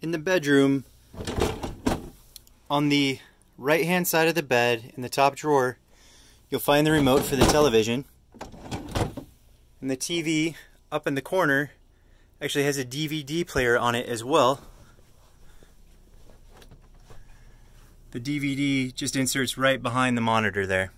in the bedroom, on the right hand side of the bed, in the top drawer, you'll find the remote for the television. And the TV up in the corner actually has a DVD player on it as well. The DVD just inserts right behind the monitor there.